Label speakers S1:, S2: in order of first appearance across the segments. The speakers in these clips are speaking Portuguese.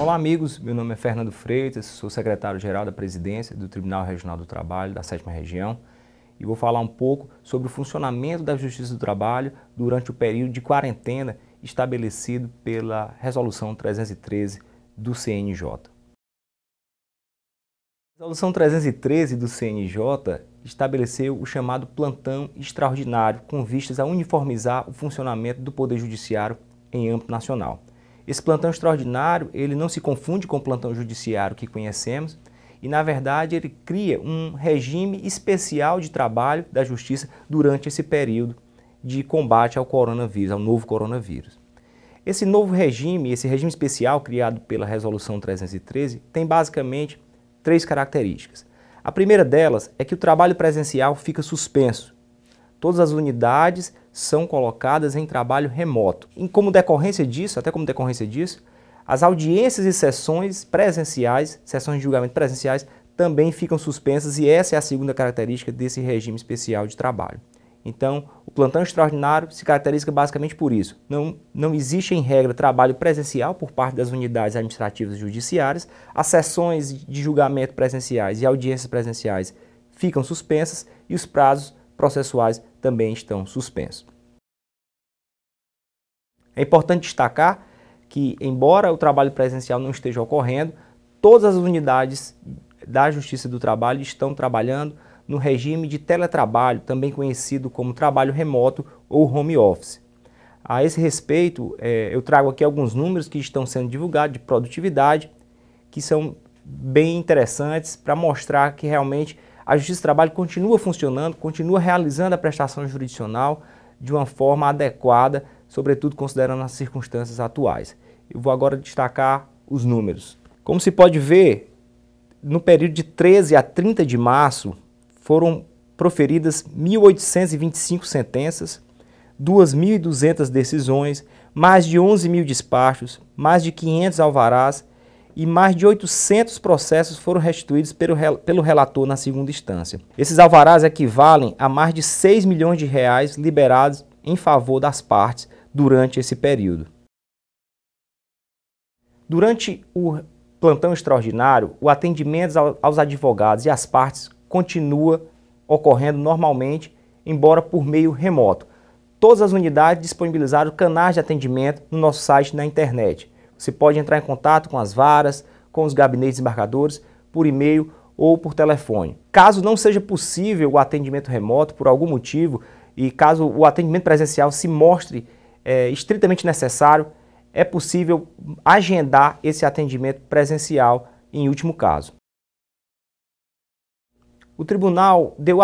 S1: Olá amigos, meu nome é Fernando Freitas, sou secretário-geral da presidência do Tribunal Regional do Trabalho da 7 Região e vou falar um pouco sobre o funcionamento da Justiça do Trabalho durante o período de quarentena estabelecido pela Resolução 313 do CNJ. A Resolução 313 do CNJ estabeleceu o chamado plantão extraordinário com vistas a uniformizar o funcionamento do Poder Judiciário em âmbito nacional. Esse plantão extraordinário, ele não se confunde com o plantão judiciário que conhecemos e, na verdade, ele cria um regime especial de trabalho da justiça durante esse período de combate ao coronavírus, ao novo coronavírus. Esse novo regime, esse regime especial criado pela Resolução 313, tem basicamente três características. A primeira delas é que o trabalho presencial fica suspenso. Todas as unidades são colocadas em trabalho remoto. E como decorrência disso, até como decorrência disso, as audiências e sessões presenciais, sessões de julgamento presenciais, também ficam suspensas e essa é a segunda característica desse regime especial de trabalho. Então, o plantão extraordinário se caracteriza basicamente por isso. Não, não existe, em regra, trabalho presencial por parte das unidades administrativas judiciárias, as sessões de julgamento presenciais e audiências presenciais ficam suspensas e os prazos processuais também estão suspensos. É importante destacar que, embora o trabalho presencial não esteja ocorrendo, todas as unidades da Justiça do Trabalho estão trabalhando no regime de teletrabalho, também conhecido como trabalho remoto ou home office. A esse respeito, é, eu trago aqui alguns números que estão sendo divulgados de produtividade, que são bem interessantes para mostrar que realmente a Justiça do Trabalho continua funcionando, continua realizando a prestação jurisdicional de uma forma adequada, sobretudo considerando as circunstâncias atuais. Eu vou agora destacar os números. Como se pode ver, no período de 13 a 30 de março, foram proferidas 1.825 sentenças, 2.200 decisões, mais de 11 mil despachos, mais de 500 alvarás e mais de 800 processos foram restituídos pelo, pelo relator na segunda instância. Esses alvarás equivalem a mais de 6 milhões de reais liberados em favor das partes durante esse período. Durante o plantão extraordinário, o atendimento aos advogados e às partes continua ocorrendo normalmente, embora por meio remoto. Todas as unidades disponibilizaram canais de atendimento no nosso site na internet. Você pode entrar em contato com as varas, com os gabinetes embargadores, por e-mail ou por telefone. Caso não seja possível o atendimento remoto por algum motivo e caso o atendimento presencial se mostre é, estritamente necessário, é possível agendar esse atendimento presencial em último caso. O tribunal deu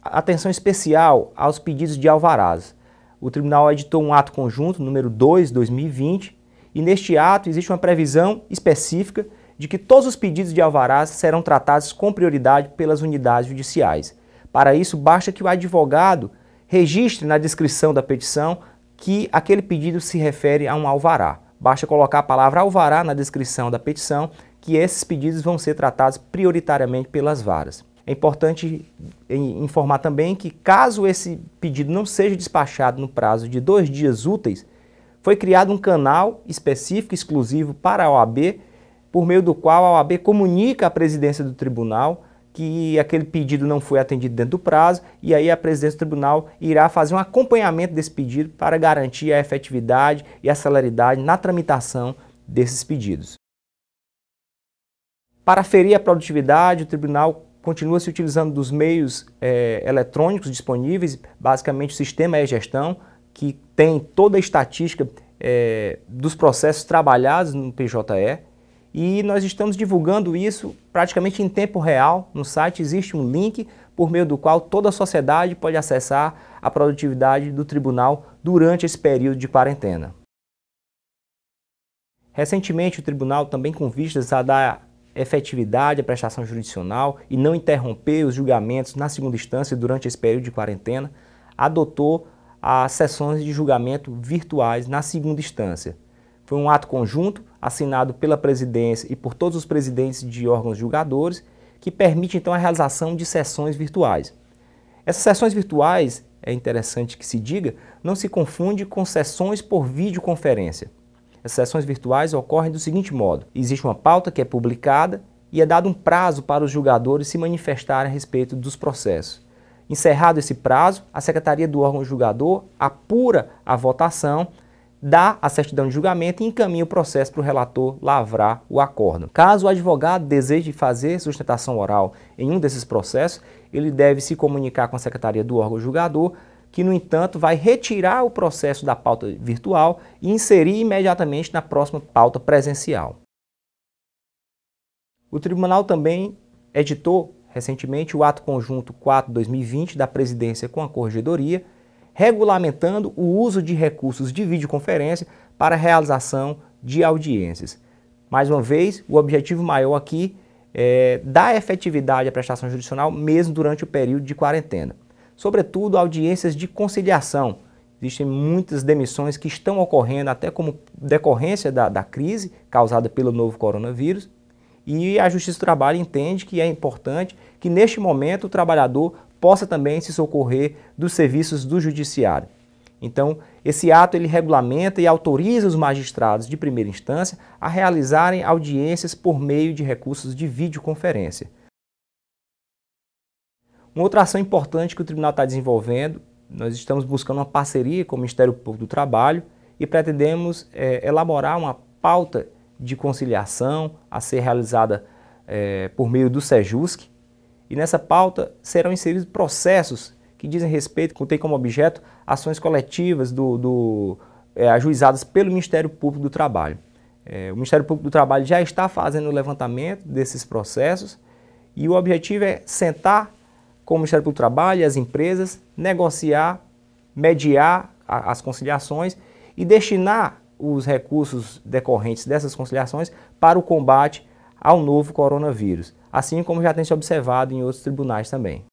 S1: atenção especial aos pedidos de alvarás. O tribunal editou um ato conjunto, número 2, 2020, e neste ato existe uma previsão específica de que todos os pedidos de alvarás serão tratados com prioridade pelas unidades judiciais. Para isso, basta que o advogado registre na descrição da petição que aquele pedido se refere a um alvará. Basta colocar a palavra alvará na descrição da petição que esses pedidos vão ser tratados prioritariamente pelas varas. É importante informar também que, caso esse pedido não seja despachado no prazo de dois dias úteis, foi criado um canal específico, exclusivo para a OAB, por meio do qual a OAB comunica à presidência do tribunal que aquele pedido não foi atendido dentro do prazo e aí a presidência do tribunal irá fazer um acompanhamento desse pedido para garantir a efetividade e a celeridade na tramitação desses pedidos. Para ferir a produtividade, o tribunal continua se utilizando dos meios é, eletrônicos disponíveis, basicamente o sistema e-gestão, que tem toda a estatística é, dos processos trabalhados no PJE, e nós estamos divulgando isso praticamente em tempo real. No site existe um link por meio do qual toda a sociedade pode acessar a produtividade do tribunal durante esse período de quarentena. Recentemente, o tribunal, também com vistas a dar efetividade à prestação jurisdicional e não interromper os julgamentos na segunda instância durante esse período de quarentena, adotou as sessões de julgamento virtuais na segunda instância. Foi um ato conjunto assinado pela presidência e por todos os presidentes de órgãos julgadores que permite então a realização de sessões virtuais. Essas sessões virtuais, é interessante que se diga, não se confunde com sessões por videoconferência. As sessões virtuais ocorrem do seguinte modo: existe uma pauta que é publicada e é dado um prazo para os julgadores se manifestarem a respeito dos processos. Encerrado esse prazo, a Secretaria do órgão julgador apura a votação, dá a certidão de julgamento e encaminha o processo para o relator lavrar o acordo. Caso o advogado deseje fazer sustentação oral em um desses processos, ele deve se comunicar com a Secretaria do órgão julgador, que, no entanto, vai retirar o processo da pauta virtual e inserir imediatamente na próxima pauta presencial. O tribunal também editou recentemente o ato conjunto 4/2020 da presidência com a corregedoria, regulamentando o uso de recursos de videoconferência para realização de audiências. Mais uma vez, o objetivo maior aqui é dar efetividade à prestação judicial mesmo durante o período de quarentena. Sobretudo audiências de conciliação. Existem muitas demissões que estão ocorrendo até como decorrência da, da crise causada pelo novo coronavírus e a Justiça do Trabalho entende que é importante que neste momento o trabalhador possa também se socorrer dos serviços do judiciário. Então, esse ato ele regulamenta e autoriza os magistrados de primeira instância a realizarem audiências por meio de recursos de videoconferência. Uma outra ação importante que o tribunal está desenvolvendo, nós estamos buscando uma parceria com o Ministério Público do Trabalho e pretendemos é, elaborar uma pauta de conciliação a ser realizada é, por meio do SEJUSC. E nessa pauta serão inseridos processos que dizem respeito, que tem como objeto ações coletivas do, do é, ajuizadas pelo Ministério Público do Trabalho. É, o Ministério Público do Trabalho já está fazendo o levantamento desses processos e o objetivo é sentar com o Ministério Público do Trabalho e as empresas, negociar, mediar a, as conciliações e destinar os recursos decorrentes dessas conciliações para o combate ao novo coronavírus, assim como já tem se observado em outros tribunais também.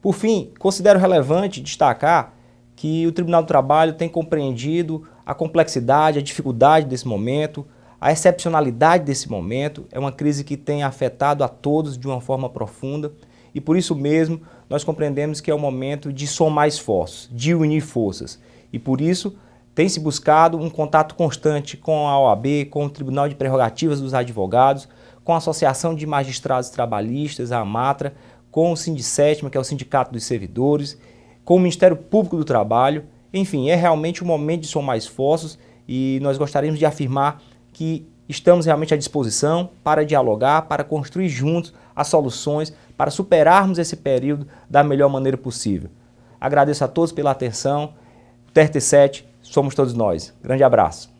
S1: Por fim, considero relevante destacar que o Tribunal do Trabalho tem compreendido a complexidade, a dificuldade desse momento, a excepcionalidade desse momento. É uma crise que tem afetado a todos de uma forma profunda e por isso mesmo nós compreendemos que é o momento de somar esforços, de unir forças. E por isso tem se buscado um contato constante com a OAB, com o Tribunal de Prerrogativas dos Advogados, com a Associação de Magistrados Trabalhistas, a AMATRA, com o Sindicetima, que é o Sindicato dos Servidores, com o Ministério Público do Trabalho. Enfim, é realmente o momento de somar esforços e nós gostaríamos de afirmar que estamos realmente à disposição para dialogar, para construir juntos as soluções, para superarmos esse período da melhor maneira possível. Agradeço a todos pela atenção. TRT7 somos todos nós. Grande abraço.